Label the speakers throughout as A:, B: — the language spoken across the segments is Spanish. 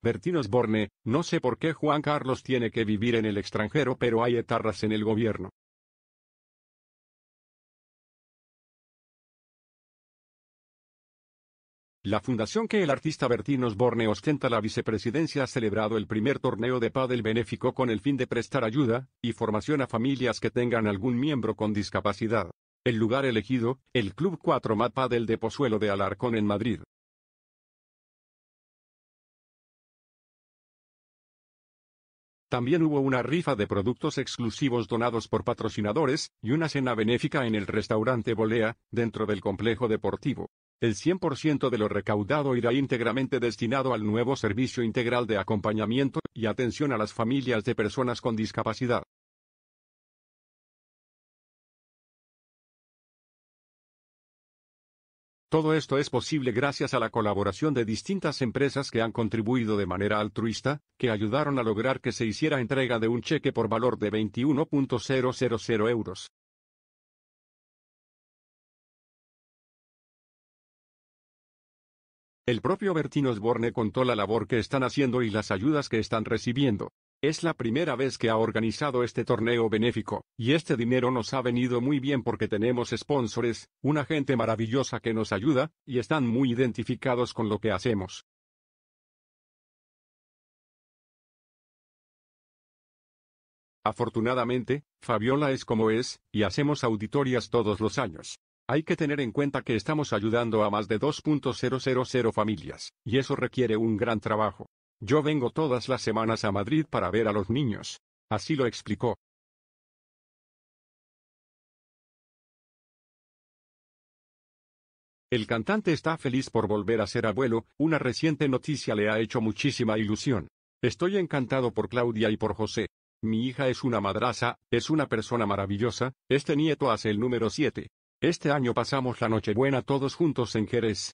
A: Bertín Osborne, no sé por qué Juan Carlos tiene que vivir en el extranjero pero hay etarras en el gobierno. La fundación que el artista Bertín Osborne ostenta la vicepresidencia ha celebrado el primer torneo de pádel benéfico con el fin de prestar ayuda y formación a familias que tengan algún miembro con discapacidad. El lugar elegido, el Club 4 Mat Padel de Pozuelo de Alarcón en Madrid. También hubo una rifa de productos exclusivos donados por patrocinadores, y una cena benéfica en el restaurante Bolea, dentro del complejo deportivo. El 100% de lo recaudado irá íntegramente destinado al nuevo servicio integral de acompañamiento y atención a las familias de personas con discapacidad. Todo esto es posible gracias a la colaboración de distintas empresas que han contribuido de manera altruista, que ayudaron a lograr que se hiciera entrega de un cheque por valor de 21.000 euros. El propio Bertín Osborne contó la labor que están haciendo y las ayudas que están recibiendo. Es la primera vez que ha organizado este torneo benéfico, y este dinero nos ha venido muy bien porque tenemos sponsores, una gente maravillosa que nos ayuda, y están muy identificados con lo que hacemos. Afortunadamente, Fabiola es como es, y hacemos auditorias todos los años. Hay que tener en cuenta que estamos ayudando a más de 2.000 familias, y eso requiere un gran trabajo. Yo vengo todas las semanas a Madrid para ver a los niños. Así lo explicó. El cantante está feliz por volver a ser abuelo, una reciente noticia le ha hecho muchísima ilusión. Estoy encantado por Claudia y por José. Mi hija es una madraza, es una persona maravillosa, este nieto hace el número 7. Este año pasamos la Nochebuena todos juntos en Jerez.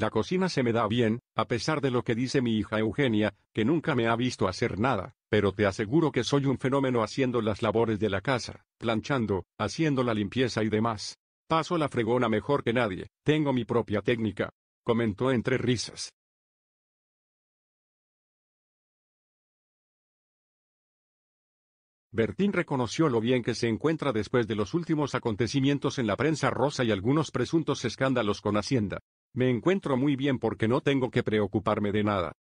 A: La cocina se me da bien, a pesar de lo que dice mi hija Eugenia, que nunca me ha visto hacer nada, pero te aseguro que soy un fenómeno haciendo las labores de la casa, planchando, haciendo la limpieza y demás. Paso la fregona mejor que nadie, tengo mi propia técnica, comentó entre risas. Bertín reconoció lo bien que se encuentra después de los últimos acontecimientos en la prensa rosa y algunos presuntos escándalos con Hacienda. Me encuentro muy bien porque no tengo que preocuparme de nada.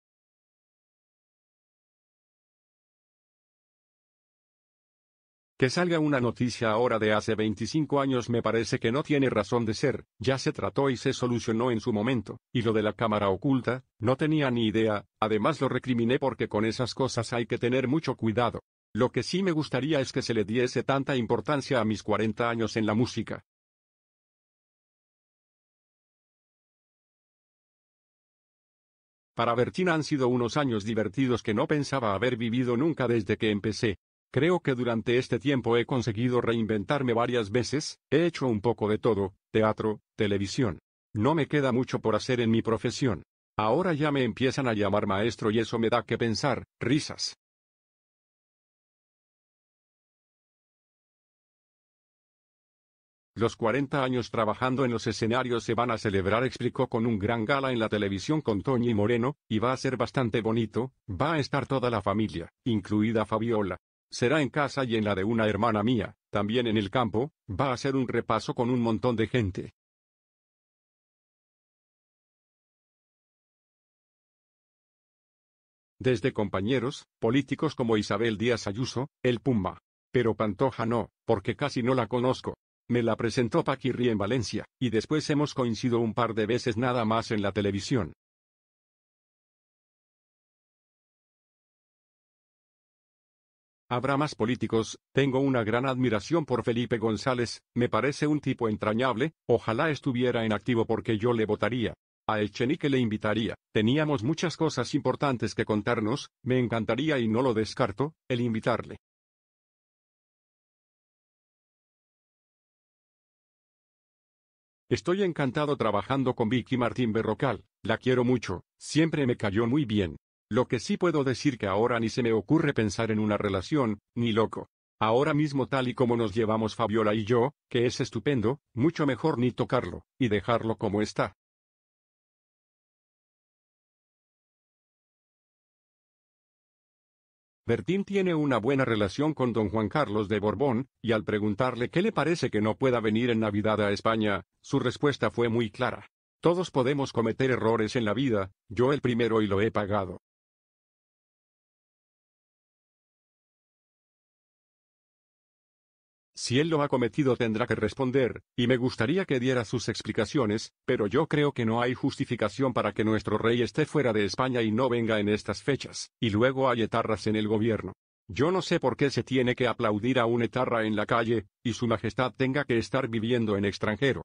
A: Que salga una noticia ahora de hace 25 años me parece que no tiene razón de ser, ya se trató y se solucionó en su momento, y lo de la cámara oculta, no tenía ni idea, además lo recriminé porque con esas cosas hay que tener mucho cuidado. Lo que sí me gustaría es que se le diese tanta importancia a mis 40 años en la música. Para Bertina han sido unos años divertidos que no pensaba haber vivido nunca desde que empecé. Creo que durante este tiempo he conseguido reinventarme varias veces, he hecho un poco de todo, teatro, televisión. No me queda mucho por hacer en mi profesión. Ahora ya me empiezan a llamar maestro y eso me da que pensar, risas. Los 40 años trabajando en los escenarios se van a celebrar, explicó con un gran gala en la televisión con Toñi Moreno, y va a ser bastante bonito, va a estar toda la familia, incluida Fabiola. Será en casa y en la de una hermana mía, también en el campo, va a ser un repaso con un montón de gente. Desde compañeros, políticos como Isabel Díaz Ayuso, el Pumba. Pero Pantoja no, porque casi no la conozco. Me la presentó Paquirri en Valencia, y después hemos coincidido un par de veces nada más en la televisión. Habrá más políticos, tengo una gran admiración por Felipe González, me parece un tipo entrañable, ojalá estuviera en activo porque yo le votaría. A Echenique le invitaría, teníamos muchas cosas importantes que contarnos, me encantaría y no lo descarto, el invitarle. Estoy encantado trabajando con Vicky Martín Berrocal, la quiero mucho, siempre me cayó muy bien. Lo que sí puedo decir que ahora ni se me ocurre pensar en una relación, ni loco. Ahora mismo tal y como nos llevamos Fabiola y yo, que es estupendo, mucho mejor ni tocarlo, y dejarlo como está. Bertín tiene una buena relación con don Juan Carlos de Borbón, y al preguntarle qué le parece que no pueda venir en Navidad a España, su respuesta fue muy clara. Todos podemos cometer errores en la vida, yo el primero y lo he pagado. Si él lo ha cometido tendrá que responder, y me gustaría que diera sus explicaciones, pero yo creo que no hay justificación para que nuestro rey esté fuera de España y no venga en estas fechas, y luego hay etarras en el gobierno. Yo no sé por qué se tiene que aplaudir a un etarra en la calle, y su majestad tenga que estar viviendo en extranjero.